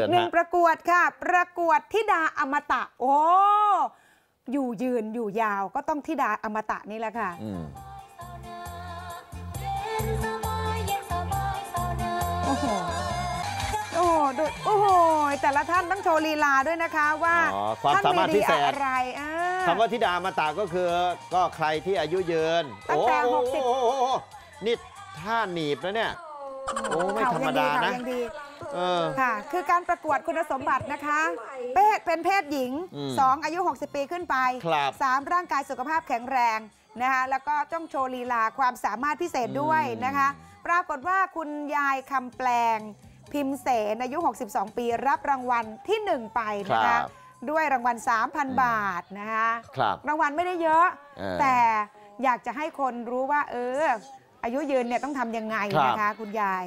ชิญหนึ่งฮะประกวดค่ะ ประกวดธิดาอมตะ โอ้อยู่ยืนอยู่ยาวก็ต้องธิดาอมตะนี่แหละค่ะอืมโอ้โหโอ้โหดูโอ้โหแต่ละท่านต้องโชว์ลีลาด้วยนะคะว่าอ๋อความท่านสามารถดีพิเศษอะไรอ่าคำว่าธิดามาตาก็คือ ก็ใครที่อายุยืนตั้งแต่โอ้หกสิบโอ้โอ้โอ้นี่ท่าหนีบนะเนี่ยโอ้ไม่ธรรมดานะข่วยังดี เออ ค่ะ คือการประกวดคุณสมบัตินะคะเพศเป็นเพศหญิง อืม2 อายุ 60 ปีขึ้นไป ครับ 3 ร่างกายสุขภาพแข็งแรงนะคะแล้วก็ต้องโชว์ลีลาความสามารถพิเศษด้วยนะคะ ปรากฏว่าคุณยายคำแปลง พิมพ์เสนอายุ 62 ปีรับรางวัลที่ 1 ไปนะครัคะบด้วยรางวัล 3,000 บาทนะคะครับรางวัลไม่ได้เยอะ เออ แต่อยากจะให้คนรู้ว่า เออ อายุยืนเนี่ยต้องทำยังไงครับนะคะ คุณยาย